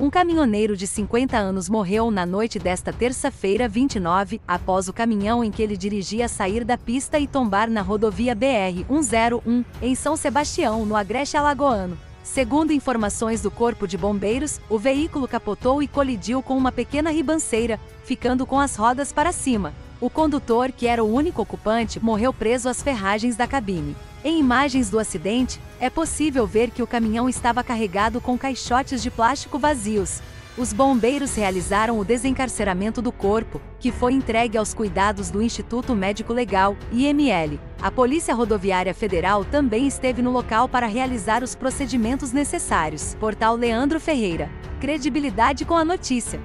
Um caminhoneiro de 50 anos morreu na noite desta terça-feira 29, após o caminhão em que ele dirigia sair da pista e tombar na rodovia BR-101, em São Sebastião, no Agreste Alagoano. Segundo informações do Corpo de Bombeiros, o veículo capotou e colidiu com uma pequena ribanceira, ficando com as rodas para cima. O condutor, que era o único ocupante, morreu preso às ferragens da cabine. Em imagens do acidente, é possível ver que o caminhão estava carregado com caixotes de plástico vazios. Os bombeiros realizaram o desencarceramento do corpo, que foi entregue aos cuidados do Instituto Médico Legal, IML. A Polícia Rodoviária Federal também esteve no local para realizar os procedimentos necessários. Portal Leandro Ferreira. Credibilidade com a notícia.